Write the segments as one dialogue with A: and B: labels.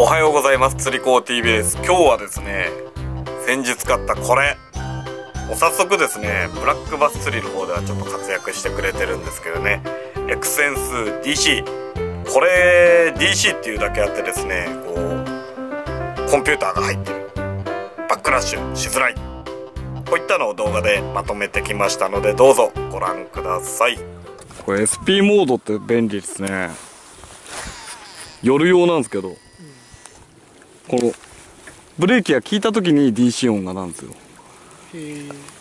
A: おはようございます。釣り子 TV です。今日はですね先日買ったこれ。もう早速ですねブラックバス釣りの方ではちょっと活躍してくれてるんですけどね。エクセンス DC これ DC っていうだけあってですねこうコンピューターが入ってる。バックラッシュしづらい。こういったのを動画でまとめてきましたのでどうぞご覧ください。これ SP モードって便利ですね。夜用なんですけど。このブレーキが効いた時に DC 音がなんですよ。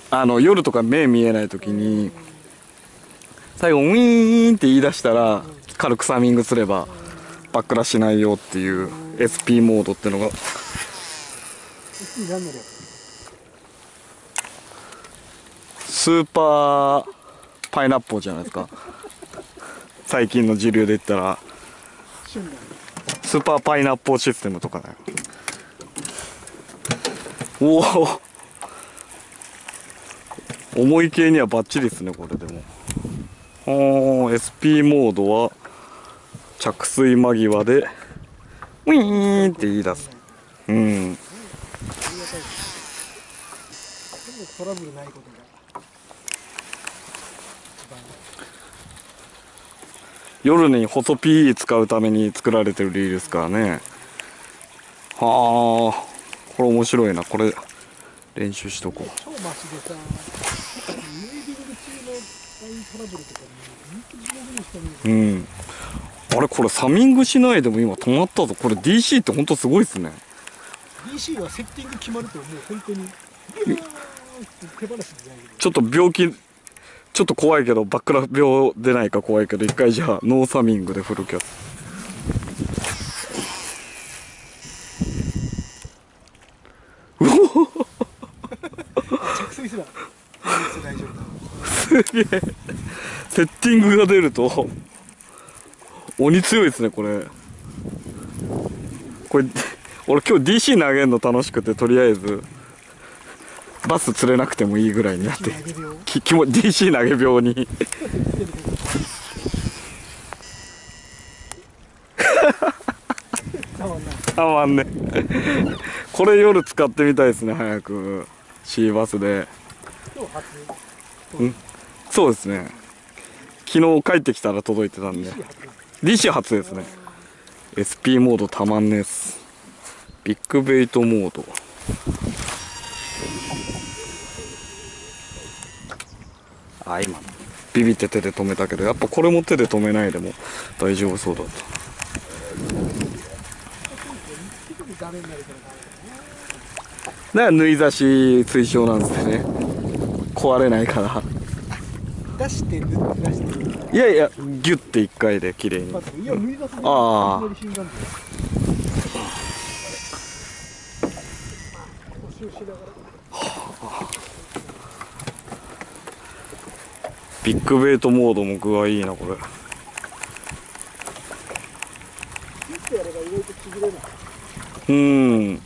A: あの夜とか目見えない時に最後ウィーンって言い出したら軽くサーミングすればバックラしないよっていう SP モードってのが。スーパーパイナップルじゃないですか。最近の時流で言ったらスーパーパイナップルシステムとかだよ。おお重い系にはバッチリですねこれでも。お SP モードは着水間際でウィーンって言い出す。うん。トラブルないことが夜に細ピー使うために作られてるリールですからね。はあこれ面白いな。これ練習しとこう。超マシでさウェービング中のライントラブルとかうん。あれこれサミングしないでも今止まったぞ。これ DC ってほんとすごいっすね。
B: DC はセッティング決まるともう本当に
A: ちょっと病気ちょっと怖いけどバックラ病出ないか怖いけど一回じゃあノーサミングで振るけどうおすげえ。セッティングが出ると鬼強いですねこれ。これ俺今日 DC 投げるの楽しくてとりあえず。バス釣れなくてもいいぐらいになってききも DC 投げ病に。たまんね。これ夜使ってみたいですね早く。C バスで。うん。そうですね。昨日帰ってきたら届いてたんで。DC 初。ですね。SP モードたまんねえっす。ビッグベイトモードあ今ビビって手で止めたけどやっぱこれも手で止めないでも大丈夫そうだった。だから縫い差し推奨なんですね。壊れないから。
B: 出して縫って出
A: していやいやギュッて1回で綺麗に。ああビッグベイトモードも具合いいなこれ。うん。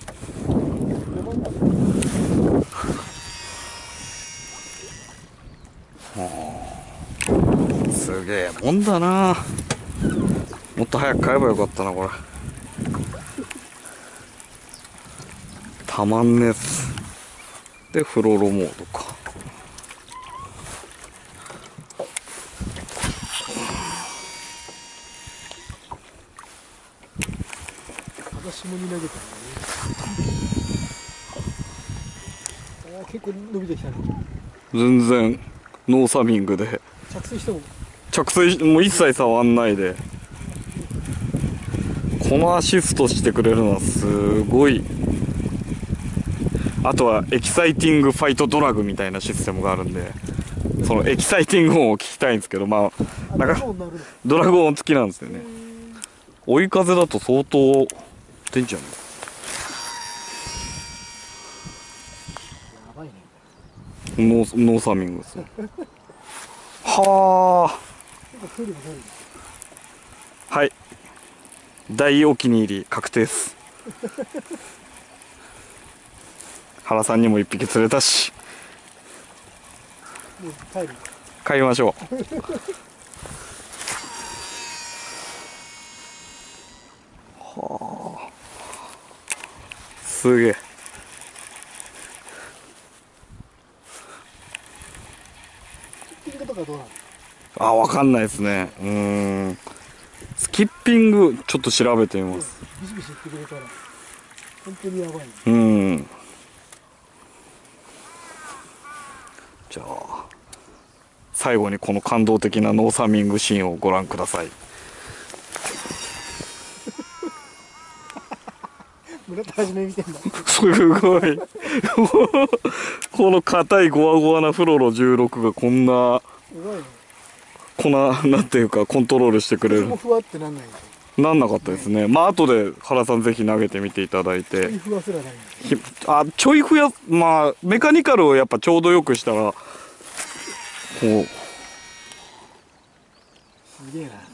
A: すげえもんだな。もっと早く買えばよかったなこれ。たまんねえっす。でフロロモードか。
B: 下に投げたあ結構伸びてきたね
A: 全然ノーサミングで。
B: 着水しても。
A: 着水もう一切触んないで。このアシストしてくれるのはすごい。あとはエキサイティングファイトドラグみたいなシステムがあるんで。そのエキサイティング音を聞きたいんですけどまあなんかドラグ音付きなんですよね。追い風だと相当出んじゃん。ノーノーサーミングですね。はあ。はい。大お気に入り確定です。原さんにも一匹釣れたし。帰りましょうすげえ。
B: ピンクとかどうなの？
A: あわかんないですね。うーん。スキッピングちょっと調べてみます。うん。じゃあ最後にこの感動的なノーサミングシーンをご覧ください
B: 村田はじめ見てんだ。
A: すごい。この硬いゴワゴワなフロロ16がこんな粉なんていうかコントロールしてくれる。
B: ふわってなんない
A: なんなかったですね。まあ後で原さんぜひ投げてみていただいて。
B: そういうふわすらない。んだ
A: ひあちょいふやまあメカニカルをやっぱちょうどよくしたらこう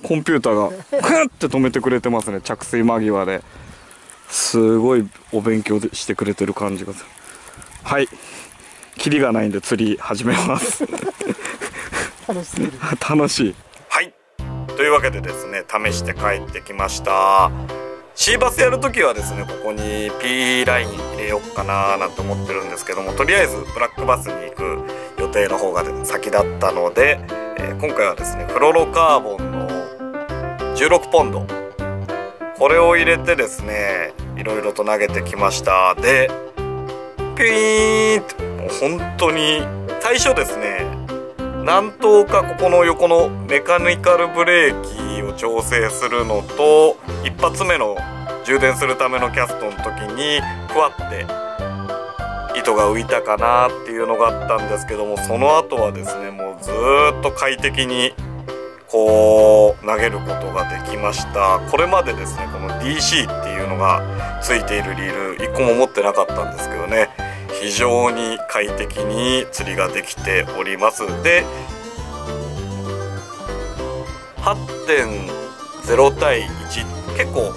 A: コンピューターがクッて止めてくれてますね。着水間際ですごいお勉強でしてくれてる感じがする。はい。キリがないんで釣り始めます。
B: 楽しすぎる。
A: 楽しい。はい。というわけでですね試して帰ってきました。シーバスやるときはですねここに P ライン入れようかななんて思ってるんですけどもとりあえずブラックバスに行く予定の方が先だったので、えー今回はですねフロロカーボンの16ポンドこれを入れてですねいろいろと投げてきました。でピーンってもう本当に最初ですね何灯かここの横のメカニカルブレーキを調整するのと一発目の充電するためのキャストの時にふわって糸が浮いたかなっていうのがあったんですけどもその後はですねもうずっと快適にこう投げることができました。これまでですねこの DC っていうのがついているリール1個も持ってなかったんですけどね。非常に快適に釣りができております。で8.0対1結構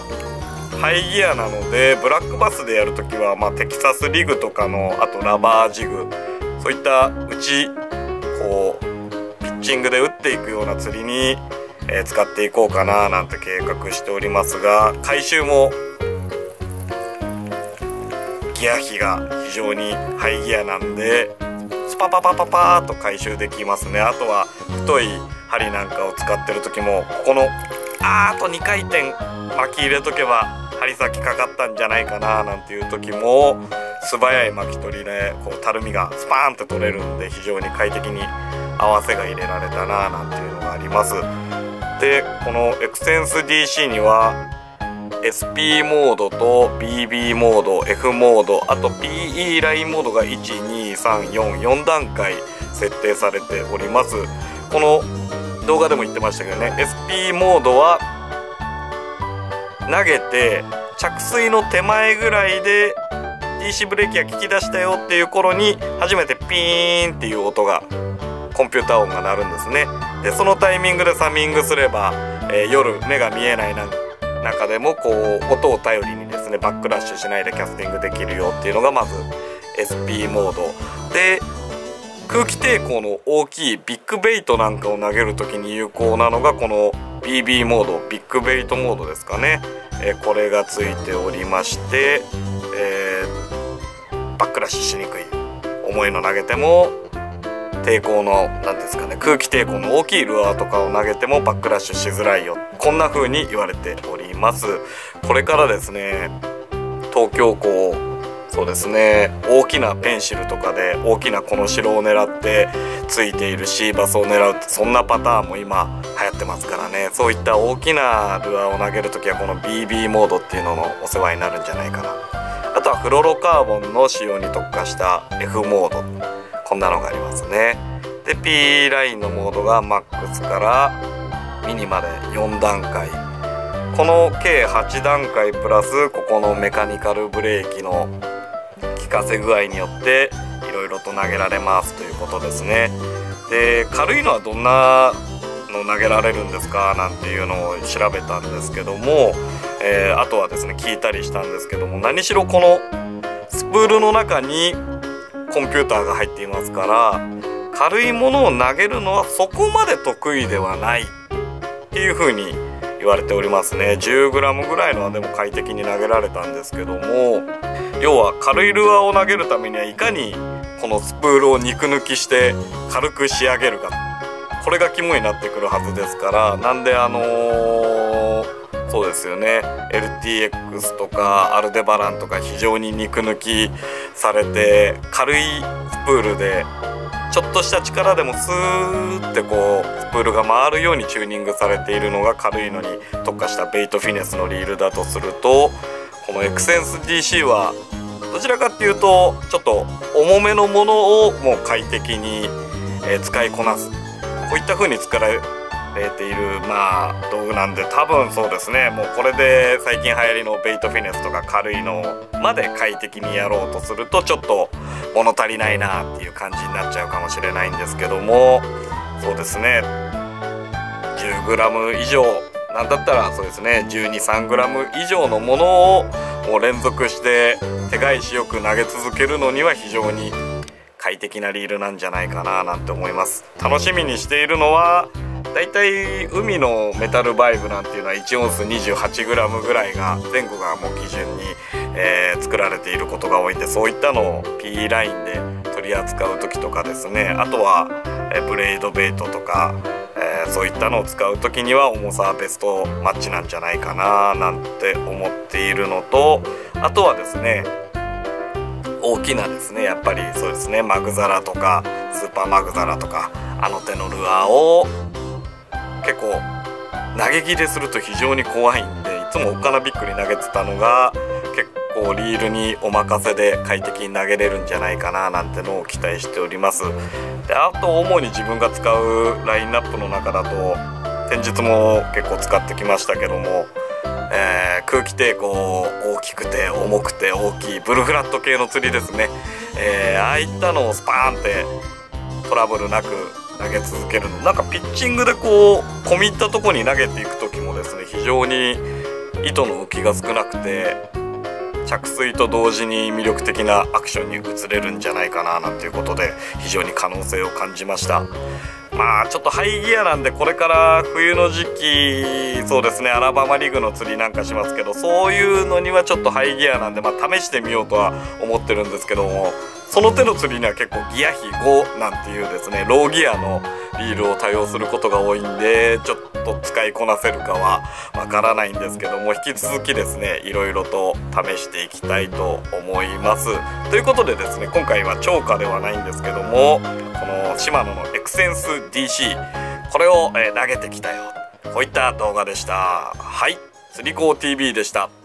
A: ハイギアなのでブラックバスでやるときは、まあ、テキサスリグとかのあとラバージグ。そういった内こうッチングで打っていくような釣りに、え使っていこうかななんて計画しておりますが回収もギア比が非常にハイギアなんでスパパパパパーと回収できますねあとは太い針なんかを使ってる時もここのああと2回転巻き入れとけば針先かかったんじゃないかななんていう時も素早い巻き取りでこうたるみがスパーンって取れるんで非常に快適に合わせが入れられたななんていうのがあります。でこのエクセンス DC には SP モードと BB モード F モードあと PE ラインモードが12344段階設定されております。この動画でも言ってましたけどね SP モードは投げて着水の手前ぐらいで DC ブレーキが効き出したよっていう頃に初めてピーンっていう音がコンピューター音が鳴るんですね。でそのタイミングでサミングすれば、えー夜目が見えない中でもこう音を頼りにですねバックラッシュしないでキャスティングできるよっていうのがまず SP モード。で空気抵抗の大きいビッグベイトなんかを投げる時に有効なのがこの BB モードビッグベイトモードですかね、えーこれがついておりまして、えーバックラッシュしにくい。重いの投げても抵抗の何ですかね空気抵抗の大きいルアーとかを投げてもバックラッシュしづらいよ。こんな風に言われております。これからですね東京港そうですね大きなペンシルとかで大きなこの城を狙ってついているシーバスを狙うってそんなパターンも今流行ってますからね。そういった大きなルアーを投げる時はこの BB モードっていうののお世話になるんじゃないかな。あとはフロロカーボンの使用に特化した F モード。こんなのがありますね。で P ラインのモードがマックスからミニまで4段階。この計8段階プラスここのメカニカルブレーキの効かせ具合によっていろいろと投げられますということですね。で軽いのはどんなの投げられるんですか？なんていうのを調べたんですけども、えーあとはですね聞いたりしたんですけども何しろこのスプールの中にコンピューターが入っていますから軽いものを投げるのはそこまで得意ではない。っていう風に言われておりますね。10g ぐらいのはでも快適に投げられたんですけども要は軽いルアーを投げるためにはいかにこのスプールを肉抜きして軽く仕上げるか。これが肝になってくるはずですからなんであのーそうですよね。LTX とかアルデバランとか非常に肉抜きされて軽いスプールでちょっとした力でもスーってこうスプールが回るようにチューニングされているのが軽いのに特化したベイトフィネスのリールだとするとこのエクセンス DC はどちらかっていうとちょっと重めのものをもう快適に使いこなす。こういった風に作られれているまあ道具なんで多分そうですね。もうこれで最近流行りのベイトフィネスとか軽いのまで快適にやろうとするとちょっと物足りないなっていう感じになっちゃうかもしれないんですけどもそうですね。10g 以上なんだったらそうですね 123g 以上のものをもう連続して手返しよく投げ続けるのには非常に快適なリールなんじゃないかななんて思います。楽しみにしているのはだいたい海のメタルバイブなんていうのは1オンス 28g ぐらいが前後がもう基準に、えー、作られていることが多いんでそういったのを P ラインで取り扱う時とかですねあとは、えブレードベイトとか、えー、そういったのを使う時には重さはベストマッチなんじゃないかななんて思っているのとあとはですね大きなですねやっぱりそうですねマグザラとかスーパーマグザラとかあの手のルアーを結構投げ切れすると非常に怖いんでいつもおっかなびっくり投げてたのが結構リールにお任せで快適に投げれるんじゃないかななんてのを期待しております。であと主に自分が使うラインナップの中だと先日も結構使ってきましたけども、えー、空気抵抗大きくて重くて大きいブルフラット系の釣りですね、えー、ああいったのをスパーンってトラブルなく投げ続けるの。なんかピッチングでこう込み入ったとこに投げていく時もですね非常に糸の浮きが少なくて着水と同時に魅力的なアクションに移れるんじゃないかななんていうことで非常に可能性を感じました。まあちょっとハイギアなんでこれから冬の時期そうですねアラバマリグの釣りなんかしますけどそういうのにはちょっとハイギアなんでまあ試してみようとは思ってるんですけどもその手の釣りには結構ギア比5なんていうですねローギアのリールを多用することが多いんでちょっとと使いこなせるかはわからないんですけども引き続きですねいろいろと試していきたいと思います。ということでですね今回は超過ではないんですけどもこのシマノのエクセンス DC これを、え投げてきたよ。こういった動画でした。はい。釣り子 TV でした。